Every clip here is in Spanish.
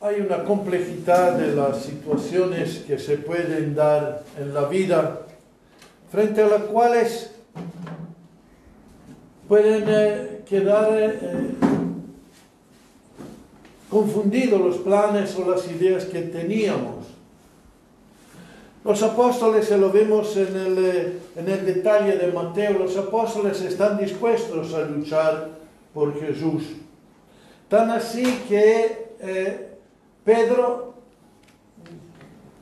hay una complejidad de las situaciones que se pueden dar en la vida frente a las cuales pueden eh, quedar eh, confundidos los planes o las ideas que teníamos. Los apóstoles, se lo vemos en el, eh, en el detalle de Mateo, los apóstoles están dispuestos a luchar por Jesús. Tan así que eh, Pedro,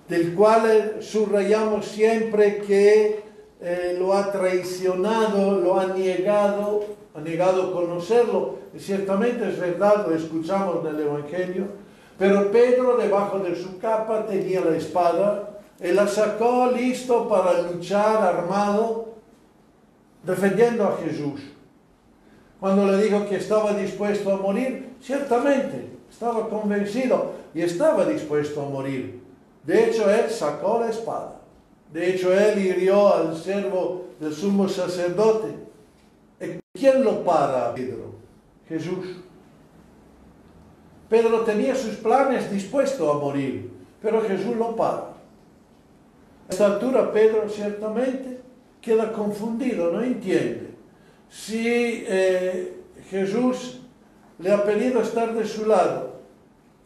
del cual subrayamos siempre que eh, lo ha traicionado, lo ha negado, ha negado conocerlo, y ciertamente es verdad, lo escuchamos en el Evangelio, pero Pedro debajo de su capa tenía la espada, y la sacó listo para luchar armado, defendiendo a Jesús. Cuando le dijo que estaba dispuesto a morir, ciertamente estaba convencido y estaba dispuesto a morir. De hecho, él sacó la espada. De hecho, él hirió al servo del sumo sacerdote. ¿Quién lo para, Pedro? Jesús. Pedro tenía sus planes dispuesto a morir, pero Jesús lo para. A esta altura Pedro ciertamente queda confundido, no entiende. Si eh, Jesús le ha pedido estar de su lado,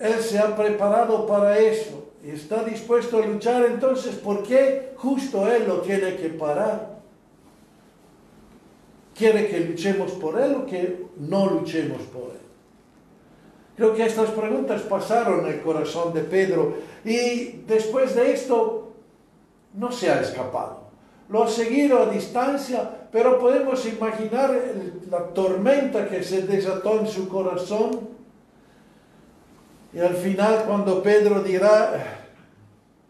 Él se ha preparado para eso y está dispuesto a luchar, entonces ¿por qué justo Él lo tiene que parar? ¿Quiere que luchemos por Él o que no luchemos por Él? Creo que estas preguntas pasaron en el corazón de Pedro y después de esto no se ha escapado. Lo ha seguido a distancia, pero podemos imaginar la tormenta que se desató en su corazón. Y al final cuando Pedro dirá,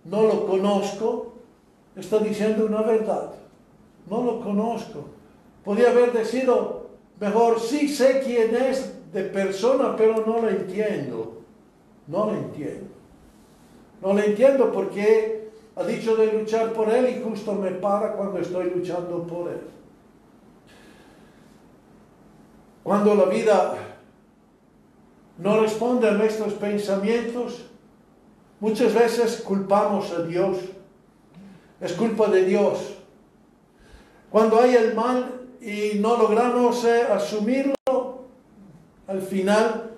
no lo conozco, está diciendo una verdad. No lo conozco. Podría haber decidido, mejor sí sé quién es de persona, pero no lo entiendo. No lo entiendo. No lo entiendo porque ha dicho de luchar por Él y justo me para cuando estoy luchando por Él. Cuando la vida no responde a nuestros pensamientos, muchas veces culpamos a Dios. Es culpa de Dios. Cuando hay el mal y no logramos eh, asumirlo, al final,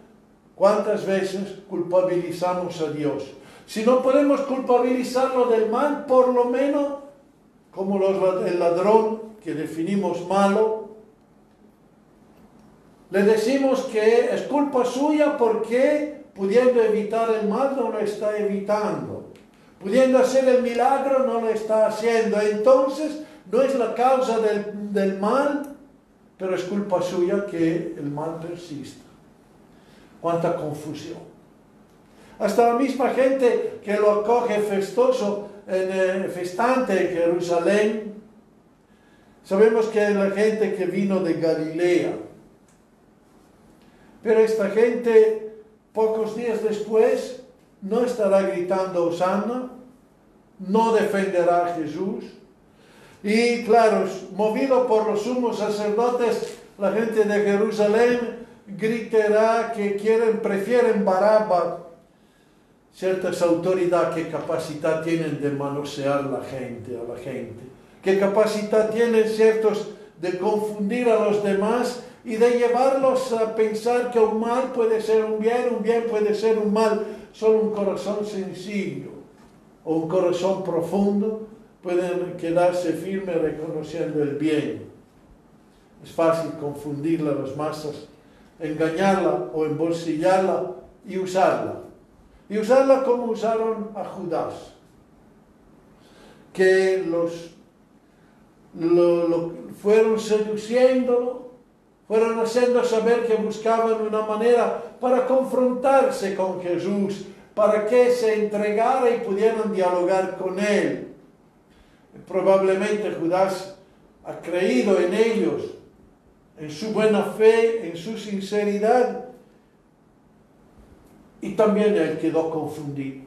¿cuántas veces culpabilizamos a Dios? Si no podemos culpabilizarlo del mal, por lo menos, como el ladrón que definimos malo, le decimos que es culpa suya porque pudiendo evitar el mal no lo está evitando. Pudiendo hacer el milagro no lo está haciendo. Entonces no es la causa del, del mal, pero es culpa suya que el mal persista. Cuánta confusión. Hasta la misma gente que lo acoge festoso, en, eh, festante en Jerusalén. Sabemos que la gente que vino de Galilea. Pero esta gente, pocos días después, no estará gritando Osana, no defenderá a Jesús. Y claro, movido por los sumos sacerdotes, la gente de Jerusalén gritará que quieren, prefieren Barabas ciertas autoridades, qué capacidad tienen de manosear la gente, a la gente, qué capacidad tienen ciertos de confundir a los demás y de llevarlos a pensar que un mal puede ser un bien, un bien puede ser un mal. Solo un corazón sencillo o un corazón profundo pueden quedarse firmes reconociendo el bien. Es fácil confundirla a las masas, engañarla o embolsillarla y usarla y usarla como usaron a Judas, que los lo, fueron seduciéndolo, fueron haciendo saber que buscaban una manera para confrontarse con Jesús, para que se entregara y pudieran dialogar con él. Probablemente Judas ha creído en ellos, en su buena fe, en su sinceridad, y también él quedó confundido.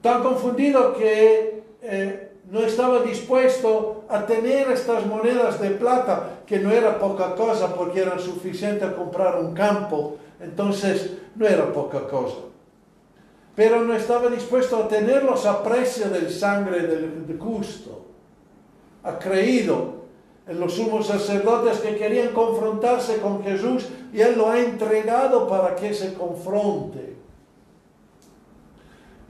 Tan confundido que eh, no estaba dispuesto a tener estas monedas de plata, que no era poca cosa porque eran suficientes a comprar un campo, entonces no era poca cosa. pero no estaba dispuesto a tenerlos a precio del sangre del, de justo. Ha creído en los sumos sacerdotes que querían confrontarse con Jesús y Él lo ha entregado para que se confronte.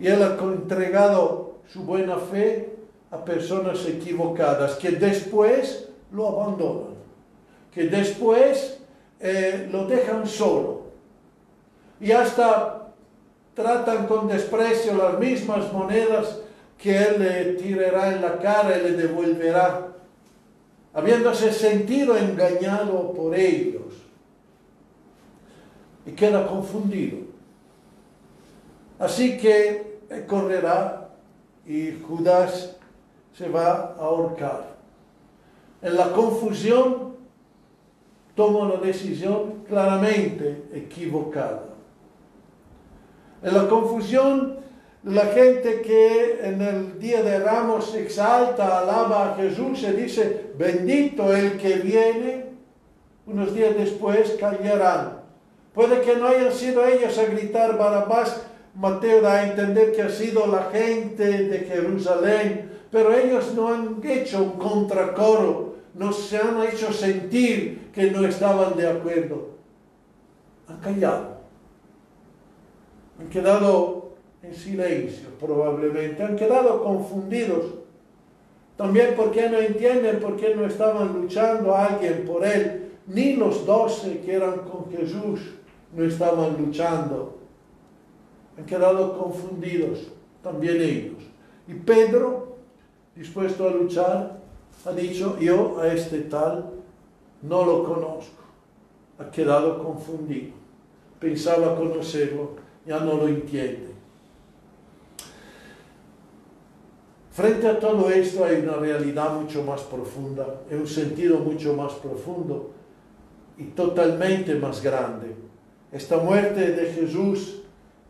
Y Él ha entregado su buena fe a personas equivocadas que después lo abandonan, que después eh, lo dejan solo y hasta tratan con desprecio las mismas monedas que Él le tirará en la cara y le devolverá, habiéndose sentido engañado por ellos. Y queda confundido. Así que correrá y Judas se va a ahorcar. En la confusión toma una decisión claramente equivocada. En la confusión, la gente que en el día de Ramos exalta, alaba a Jesús y dice, bendito el que viene, unos días después callarán. Puede que no hayan sido ellos a gritar Barabás, Mateo da a entender que ha sido la gente de Jerusalén, pero ellos no han hecho un contracoro, no se han hecho sentir que no estaban de acuerdo. Han callado. Han quedado en silencio probablemente, han quedado confundidos. También porque no entienden por qué no estaban luchando a alguien por él, ni los doce que eran con Jesús no estaban luchando. Han quedado confundidos también ellos. Y Pedro, dispuesto a luchar, ha dicho, yo a este tal no lo conozco. Ha quedado confundido. Pensaba conocerlo, ya no lo entiende. Frente a todo esto hay una realidad mucho más profunda, un sentido mucho más profundo y totalmente más grande. Esta muerte de Jesús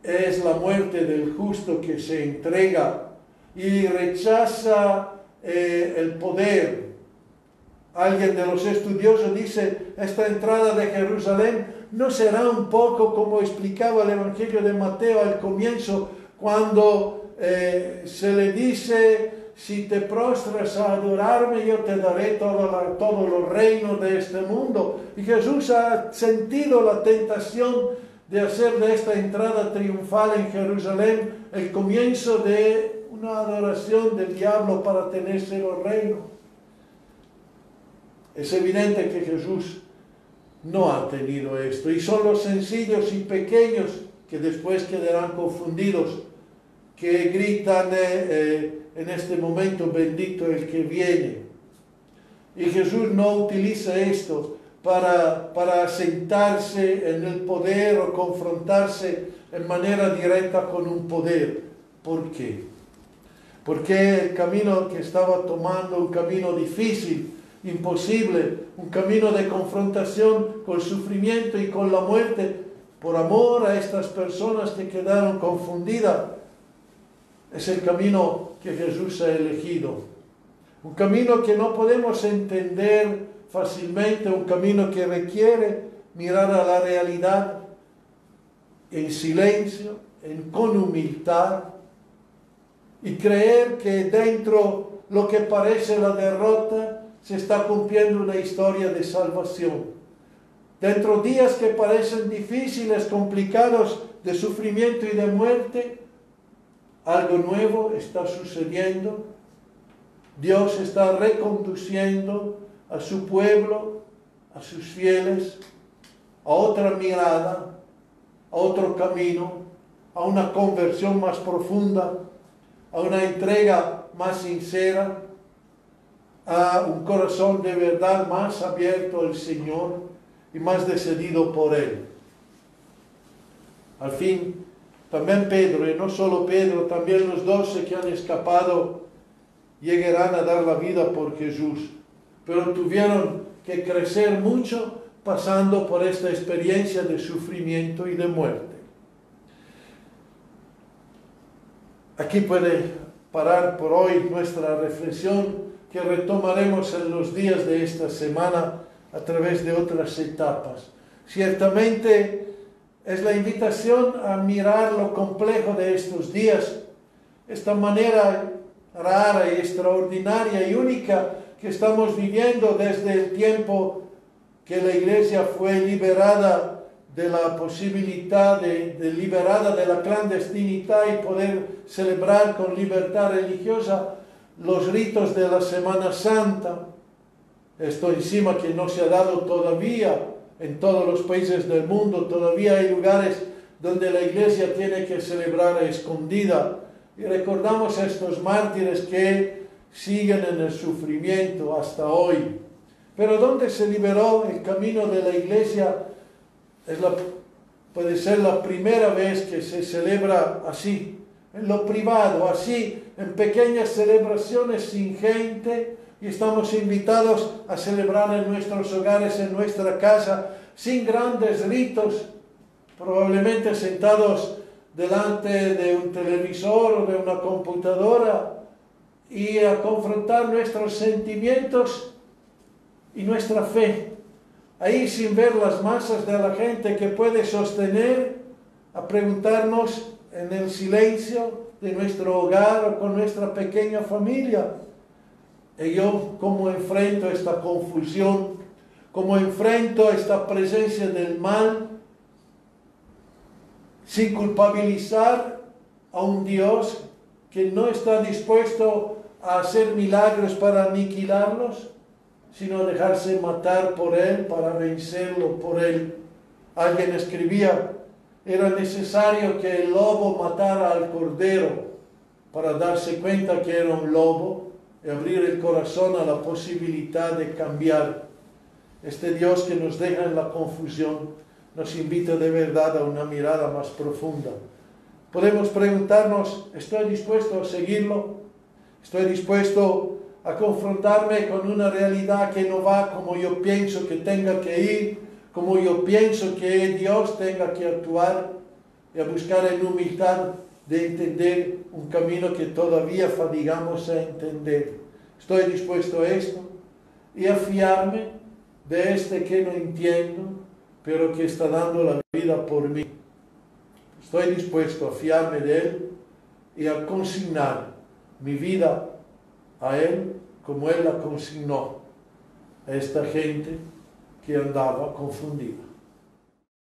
es la muerte del justo que se entrega y rechaza eh, el poder. Alguien de los estudiosos dice, esta entrada de Jerusalén no será un poco como explicaba el Evangelio de Mateo al comienzo, cuando eh, se le dice, si te prostras a adorarme, yo te daré todo, todos los reinos de este mundo. Y Jesús ha sentido la tentación de hacer de esta entrada triunfal en Jerusalén el comienzo de una adoración del diablo para tenerse los reinos. Es evidente que Jesús no ha tenido esto y son los sencillos y pequeños que después quedarán confundidos, que gritan eh, eh, en este momento, bendito el que viene. Y Jesús no utiliza esto para, para sentarse en el poder o confrontarse en manera directa con un poder. ¿Por qué? Porque el camino que estaba tomando, un camino difícil, imposible, un camino de confrontación con el sufrimiento y con la muerte, por amor a estas personas que quedaron confundidas, es el camino que Jesús ha elegido. Un camino que no podemos entender fácilmente, un camino que requiere mirar a la realidad en silencio, en, con humildad y creer que dentro lo que parece la derrota se está cumpliendo una historia de salvación. Dentro días que parecen difíciles, complicados, de sufrimiento y de muerte, algo nuevo está sucediendo. Dios está reconduciendo a su pueblo, a sus fieles, a otra mirada, a otro camino, a una conversión más profunda, a una entrega más sincera, a un corazón de verdad más abierto al Señor y más decidido por Él. Al fin, también Pedro, y no solo Pedro, también los doce que han escapado, llegarán a dar la vida por Jesús pero tuvieron que crecer mucho pasando por esta experiencia de sufrimiento y de muerte. Aquí puede parar por hoy nuestra reflexión que retomaremos en los días de esta semana a través de otras etapas. Ciertamente es la invitación a mirar lo complejo de estos días, esta manera rara y extraordinaria y única que estamos viviendo desde el tiempo que la iglesia fue liberada de la posibilidad de, de, liberada de la clandestinidad y poder celebrar con libertad religiosa los ritos de la Semana Santa. Esto encima que no se ha dado todavía en todos los países del mundo, todavía hay lugares donde la iglesia tiene que celebrar escondida. Y recordamos a estos mártires que siguen en el sufrimiento hasta hoy. Pero donde se liberó el camino de la iglesia es la, puede ser la primera vez que se celebra así, en lo privado, así, en pequeñas celebraciones sin gente, y estamos invitados a celebrar en nuestros hogares, en nuestra casa, sin grandes ritos, probablemente sentados delante de un televisor o de una computadora, y a confrontar nuestros sentimientos y nuestra fe. Ahí sin ver las masas de la gente que puede sostener, a preguntarnos en el silencio de nuestro hogar o con nuestra pequeña familia. Y yo cómo enfrento esta confusión, cómo enfrento esta presencia del mal, sin culpabilizar a un Dios que no está dispuesto a hacer milagros para aniquilarlos, sino dejarse matar por Él para vencerlo por Él. Alguien escribía, era necesario que el lobo matara al cordero para darse cuenta que era un lobo y abrir el corazón a la posibilidad de cambiar. Este Dios que nos deja en la confusión nos invita de verdad a una mirada más profunda Podemos preguntarnos, ¿estoy dispuesto a seguirlo? ¿Estoy dispuesto a confrontarme con una realidad que no va como yo pienso que tenga que ir, como yo pienso que Dios tenga que actuar y a buscar en humildad de entender un camino que todavía fatigamos a entender? ¿Estoy dispuesto a esto? Y a fiarme de este que no entiendo, pero que está dando la vida por mí. Estoy dispuesto a fiarme de Él y a consignar mi vida a Él como Él la consignó a esta gente que andaba confundida.